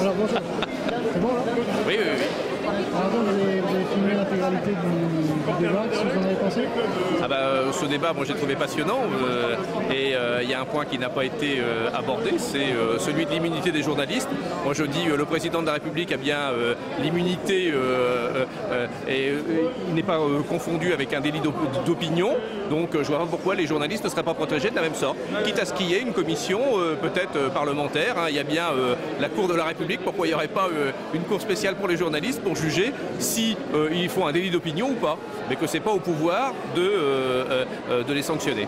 Alors bonjour. C'est bon là Oui, oui, oui. Alors donc, vous avez, vous avez filmé ce débat, moi j'ai trouvé passionnant euh, et euh, il y a un point qui n'a pas été euh, abordé, c'est celui de l'immunité des journalistes. Moi je dis le président de la République a bien l'immunité et il n'est pas confondu avec un délit d'op- d'opinion. Donc je vois pas pourquoi les journalistes ne seraient pas protégés de la même sorte. Quitte à ce qu'il y ait une commission peut-être parlementaire, hein. il y a bien la Cour de la République, pourquoi il n'y aurait pas une cour spéciale pour les journalistes pour juger si ils font un d'opinion ou pas, mais que c'est pas au pouvoir de, euh, euh, euh, de les sanctionner.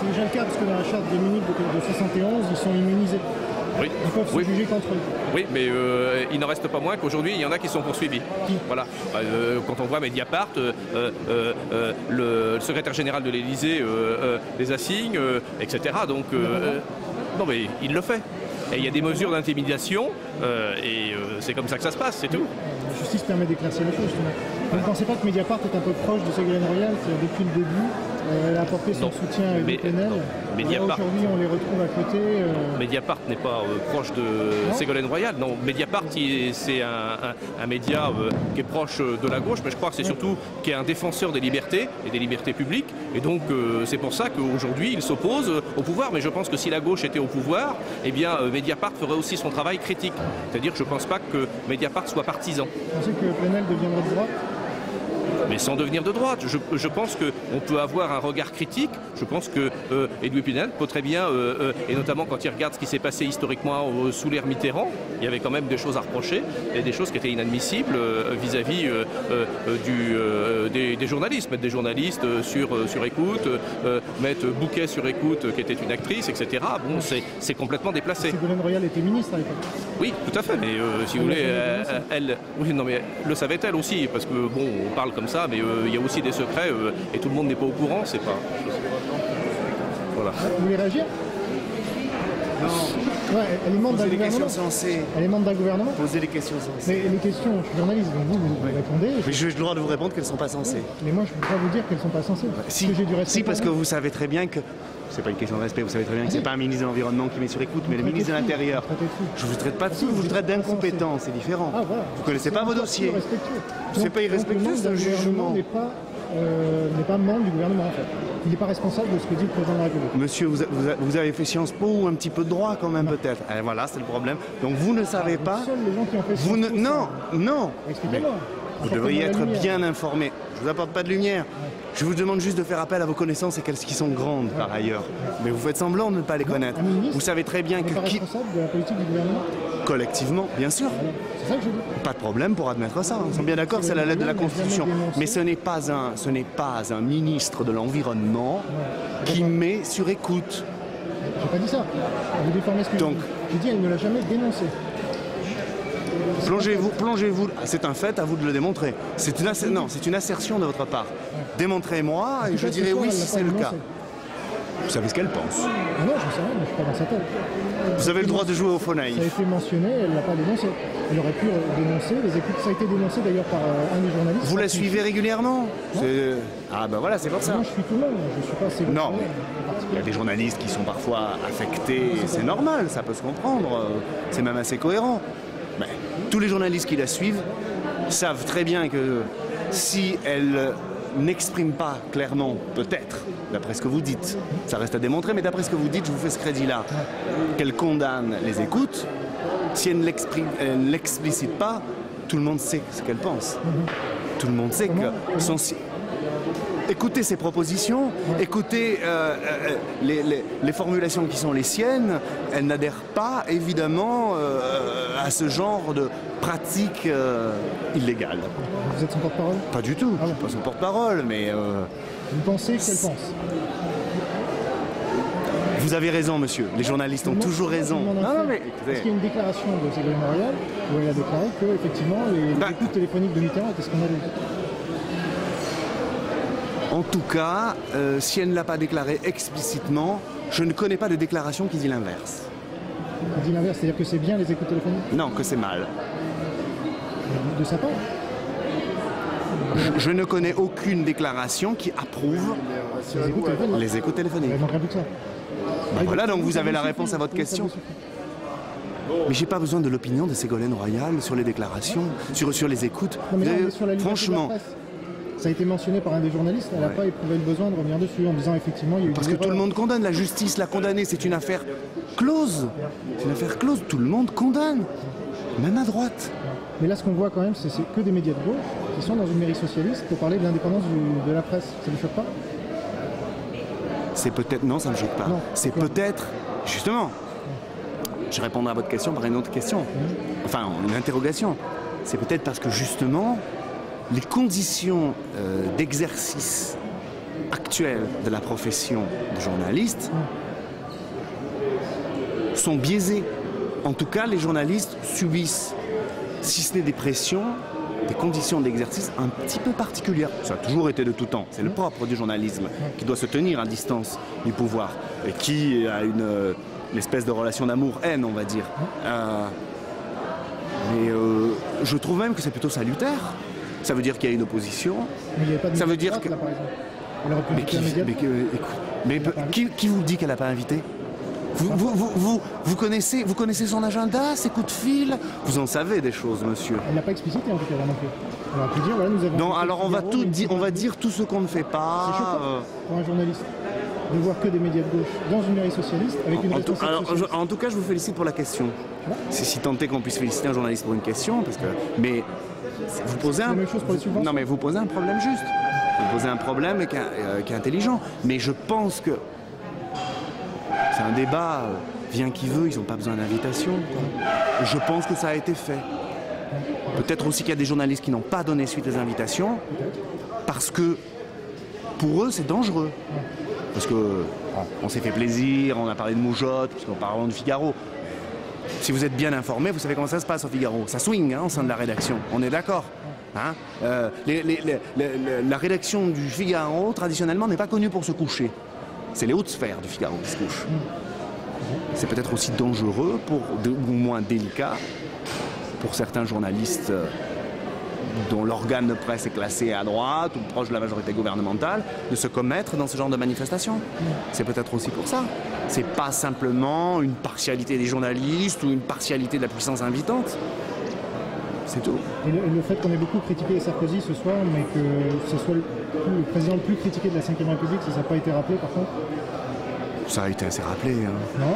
C'est déjà le cas parce que dans la charte des minutes de, de 71, ils sont immunisés. Oui, Ils peuvent oui, se juger contre eux. oui mais euh, il n'en reste pas moins qu'aujourd'hui il y en a qui sont poursuivis. Voilà. Bah, euh, quand on voit Mediapart, euh, le, secrétaire général de l'Élysée euh, les assigne, etc. Donc non mais il le fait. Et il y a des mesures d'intimidation euh, et euh, c'est comme ça que ça se passe, c'est tout. La justice permet d'éclaircir les choses. Vous ne pensez pas que Mediapart est un peu proche de Ségolène Royal, que depuis le début, elle a apporté son Non. soutien à Mais- Mediapart- Aujourd'hui, on les retrouve à côté. euh, Mediapart n'est pas euh, proche de Ségolène Royal. Non, Mediapart, c'est un, un- un média euh, qui est proche euh, de la gauche, mais je crois que c'est surtout qui est un défenseur des libertés et des libertés publiques. Et donc, euh, c'est pour ça qu'aujourd'hui, il s'oppose euh, au pouvoir. Mais je pense que si la gauche était au pouvoir, eh bien, euh, Mediapart ferait aussi son travail critique. C'est-à-dire que je ne pense pas que Mediapart soit partisan. Vous pensez que Penel deviendra de droite? Mais sans devenir de droite. Je, je pense qu'on peut avoir un regard critique. Je pense que euh, Edoui Pinel peut très bien, euh, euh, et notamment quand il regarde ce qui s'est passé historiquement euh, sous l'ère Mitterrand, il y avait quand même des choses à reprocher, et des choses qui étaient inadmissibles vis-à-vis des, des journalistes. Mettre des journalistes sur, sur écoute, mettre Bouquet sur écoute, qui était une actrice, etc. Bon, c'est- complètement déplacé. Ségolène Royal était ministre à l'époque. Oui, tout à fait. Mais si vous voulez, euh, elle, oui, non, mais le savait-elle aussi, parce que bon, on parle comme ça, mais euh, il y a aussi des secrets euh, et tout le monde n'est pas au courant. C'est pas. Voilà. Vous voulez réagir? Non. Ouais, elle est membre d'un gouvernement. questions sensées. Elle est membre d'un gouvernement. Posez des questions sensées. Mais les questions, je suis journaliste, donc vous, vous répondez. Mais j'ai le droit de vous répondre qu'elles ne sont pas censées. Mais moi, je ne peux pas vous dire qu'elles ne sont pas censées. Si, Parce que j'ai du respect si parce que vous. savez très bien que. C'est pas une question de respect, vous savez très bien que c'est pas un ministre de l'Environnement qui met sur écoute, mais le ministre de l'Intérieur. Je vous traite pas de tout, je vous traite d'incompétent, c'est différent. Ah, voilà. Vous connaissez pas vos dossiers. C'est pas irrespectueux, gouvernement jugement. n'est pas, euh, pas membre du gouvernement, en fait. Il n'est pas responsable de ce que dit le président de la République. Monsieur, vous, a- vous a- vous avez fait Sciences Po ou un petit peu de droit quand même peut-être. Eh, voilà, c'est le problème. Donc vous ne savez pas. Seuls les gens qui ont fait Vous ne, non, non. Expliquez-moi. Vous devriez être lumière. bien informé. Je vous apporte pas de lumière. Je vous demande juste de faire appel à vos connaissances et qu'elles qui sont grandes par ailleurs. Mais vous faites semblant de ne pas les connaître. ministre Vous savez très bien pas que qui, responsable de la politique du gouvernement. collectivement, bien sûr, ça que je dis. pas de problème pour admettre ça. Nous sommes bien d'accord, c'est la lettre de la Constitution. Mais ce n'est pas un, ce n'est pas un ministre de l'environnement qui met sur écoute. J'ai pas dit ça. Vous déformez ce que Donc- j'ai dit. Elle ne l'a jamais dénoncé. Plongez-vous, plongez-vous. C'est un fait, à vous de le démontrer. C'est une, non, c'est une assertion de votre part. Démontrez-moi et je dirai oui si c'est le cas. Vous savez ce qu'elle pense. Ah non, je sais rien, mais je suis pas dans sa tête. Vous avez le droit de jouer au faux naïf. Ça a été mentionné, elle l'a pas dénoncé. Elle aurait pu euh, dénoncer les écoutes. Ça a été dénoncé d'ailleurs par euh, un des journalistes. Vous la suivez régulièrement C'est- Ah ben voilà, c'est pour ça. Moi, je suis tout le monde. Je suis pas Ségolène Non, mais il y a des journalistes qui sont parfois affectés, c'est normal, ça peut se comprendre, euh, c'est même assez cohérent. Mais tous les journalistes qui la suivent savent très bien que si elle n'exprime pas clairement, peut-être, d'après ce que vous dites, ça reste à démontrer, mais d'après ce que vous dites, je vous fais ce crédit-là, qu'elle condamne les écoutes, si elle ne l'explicite pas, tout le monde sait ce qu'elle pense. Tout le monde sait que son, si- écoutez ses propositions, écoutez euh, euh, les, les- les formulations qui sont les siennes. Elle n'adhère pas, évidemment, euh, à ce genre de pratique euh, illégale. Vous êtes son porte-parole? Pas du tout, Ah je bon. suis pas son porte-parole, mais euh, Vous pensez qu'elle pense? Vous avez raison, monsieur. Les journalistes ont toujours raison. Non, non, mais Parce qu'il y a une déclaration de Ségolène Royal où elle a déclaré que effectivement les, Bah. les écoutes téléphoniques de Mitterrand étaient scandaleuses? En tout cas, euh, si elle ne l'a pas déclaré explicitement, je ne connais pas de déclaration qui dit l'inverse. Dit l'inverse, c'est-à-dire que c'est bien les écoutes téléphoniques? Non, que c'est mal. de sa part? Je, je ne connais aucune déclaration qui approuve Les écoutes téléphoniques. les écoutes téléphoniques. Il manquerait plus que ça. Ben voilà, donc vous avez la réponse à votre question. Mais j'ai pas besoin de l'opinion de Ségolène Royal sur les déclarations, sur, sur les écoutes. Non, avez- franchement. Ça a été mentionné par un des journalistes, elle n'a Ouais. pas éprouvé le besoin de revenir dessus en disant effectivement il y a eu parce des que tout le monde condamne, la justice l'a condamné, c'est une affaire close. C'est une affaire close, tout le monde condamne, même à droite. Mais là, ce qu'on voit quand même, c'est que des médias de gauche qui sont dans une mairie socialiste pour parler de l'indépendance de la presse. Ça ne vous choque pas C'est peut-être. Non, ça ne me choque pas. C'est peut-être. Justement. Je répondrai à votre question par une autre question. Enfin, une interrogation. C'est peut-être parce que justement, les conditions euh, d'exercice actuelles de la profession de journaliste sont biaisées. En tout cas, les journalistes subissent, si ce n'est des pressions, des conditions d'exercice un petit peu particulières. Ça a toujours été de tout temps. C'est le propre du journalisme qui doit se tenir à distance du pouvoir et qui a une, euh, espèce de relation d'amour-haine, on va dire. Euh, mais je trouve même que c'est plutôt salutaire. Ça veut dire qu'il y a une opposition. Mais il n'y avait pas de Ça veut dire que- là, par exemple. Mais qui, mais, écoute, mais vous dit qu'elle n'a pas invité vous, vous, vous, vous, vous connaissez, vous connaissez son agenda, ses coups de fil Vous en savez des choses, monsieur. Elle n'a pas explicité en tout cas non plus. Elle aurait pu dire voilà nous avons. Non, alors on va, tout dire, c'est on va dire tout ce qu'on ne fait C'est pas. choquant euh, pour un journaliste de voir que des médias de gauche dans une mairie socialiste avec une En tout, alors, socialiste. en tout cas, je vous félicite pour la question. C'est si tant est qu'on puisse féliciter un journaliste pour une question, parce que. Mais vous posez un. Non, mais vous posez un problème juste. Vous posez un problème qui est, euh, qui est intelligent. Mais je pense que c'est un débat. euh, Vient qui veut, ils n'ont pas besoin d'invitation. Je pense que ça a été fait. Peut-être aussi qu'il y a des journalistes qui n'ont pas donné suite aux invitations parce que pour eux c'est dangereux. Parce que on s'est fait plaisir, on a parlé de Moujotte, puisqu'on parle de Figaro. Si vous êtes bien informé, vous savez comment ça se passe au Figaro. Ça swing hein, au sein de la rédaction. On est d'accord hein Euh, La rédaction du Figaro, traditionnellement, n'est pas connue pour se coucher. C'est les hautes sphères du Figaro qui se couchent. C'est peut-être aussi dangereux, pour, ou moins délicat, pour certains journalistes euh, dont l'organe de presse est classé à droite ou proche de la majorité gouvernementale, de se commettre dans ce genre de manifestation. C'est peut-être aussi pour ça. C'est pas simplement une partialité des journalistes ou une partialité de la puissance invitante. C'est tout. Et le, fait qu'on ait beaucoup critiqué Sarkozy ce soir, mais que ce soit le, le président le plus critiqué de la Ve République, ça n'a pas été rappelé par contre? Ça a été assez rappelé. hein. Non?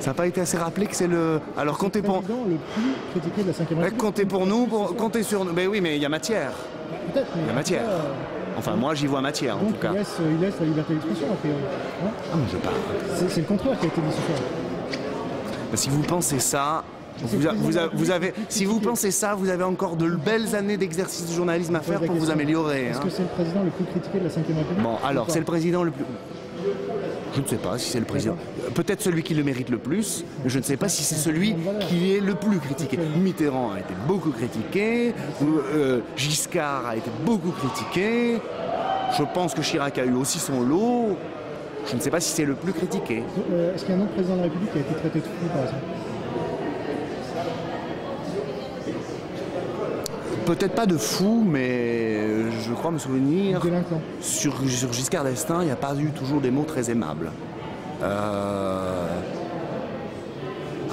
Ça n'a pas été assez rappelé que c'est le. Alors comptez pour. le plus critiqué de la Ve Eh, République. Comptez pour nous, pour- comptez sur nous. Mais oui, mais il y a matière. Peut-être, Il y a matière. euh, Enfin, moi, j'y vois matière, en Donc tout cas. il laisse, il laisse la liberté d'expression a priori. Non Ah, mais je parle. C'est c'est le contraire qui a été dit ce soir. Si vous pensez ça, vous, a- a- avez, si vous pensez ça, vous avez encore de belles années d'exercice de journalisme à faire pour vous améliorer. Est-ce hein. que c'est le président le plus critiqué de la Ve République Bon, alors, c'est le président le plus. Je ne sais pas si c'est le président. Peut-être celui qui le mérite le plus, mais je ne sais pas si c'est celui qui est le plus critiqué. Mitterrand a été beaucoup critiqué, euh, Giscard a été beaucoup critiqué, je pense que Chirac a eu aussi son lot. Je ne sais pas si c'est le plus critiqué. Euh, Est-ce qu'il y a un autre président de la République qui a été traité de fou par exemple? Peut-être pas de fou, mais je crois me souvenir. Sur, sur Giscard d'Estaing, il n'y a pas eu toujours des mots très aimables. Euh,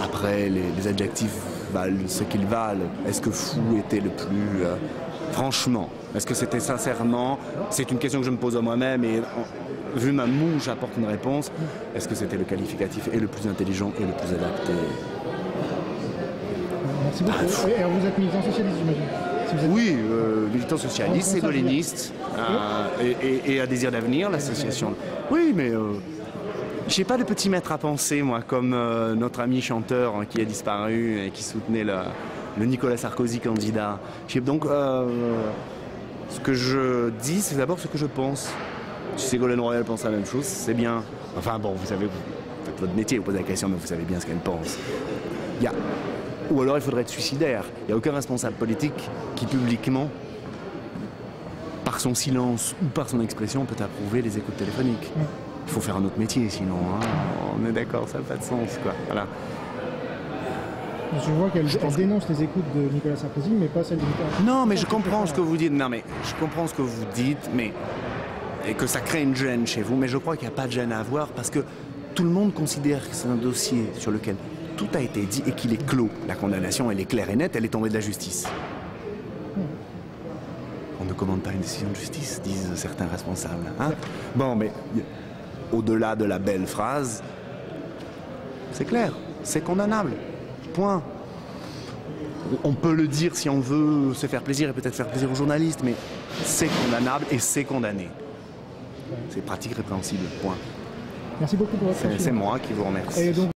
Après, les, les adjectifs valent ce qu'ils valent. Est-ce que fou était le plus... euh, Franchement, est-ce que c'était sincèrement C'est une question que je me pose à moi-même et vu ma moue, j'apporte une réponse. Est-ce que c'était le qualificatif et le plus intelligent et le plus adapté? Merci beaucoup. Et alors vous êtes militant socialiste, j'imagine Oui, euh, militant socialiste, Responsable. ségoléniste euh, et, et- et à désir d'avenir, l'association. Oui, mais euh, j'ai pas de petit maître à penser, moi, comme euh, notre ami chanteur hein, qui a disparu et qui soutenait le, le Nicolas Sarkozy candidat. Donc, euh, ce que je dis, c'est d'abord ce que je pense. Si Ségolène Royal pense la même chose, c'est bien. Enfin bon, vous savez, vous faites votre métier, vous posez la question, mais vous savez bien ce qu'elle pense. Il y a ou alors il faudrait être suicidaire. Il n'y a aucun responsable politique qui publiquement, par son silence ou par son expression, peut approuver les écoutes téléphoniques. Il faut faire un autre métier sinon. hein. On est d'accord, ça n'a pas de sens. Quoi. Voilà. Je vois qu'elle elle dénonce les écoutes de Nicolas Sarkozy, mais pas celles de Nicolas. Non, mais je comprends ce que vous dites. Non, mais je comprends ce que vous dites, mais et que ça crée une gêne chez vous. Mais je crois qu'il n'y a pas de gêne à avoir parce que tout le monde considère que c'est un dossier sur lequel tout a été dit et qu'il est clos. La condamnation, elle est claire et nette. Elle est tombée de la justice. On ne commande pas une décision de justice, disent certains responsables. hein. bon, mais au-delà de la belle phrase, c'est clair, c'est condamnable. Point. On peut le dire si on veut se faire plaisir et peut-être faire plaisir aux journalistes, mais c'est condamnable et c'est condamné. C'est pratique répréhensible. Point. Merci beaucoup pour votre C'est moi qui vous remercie. Et donc,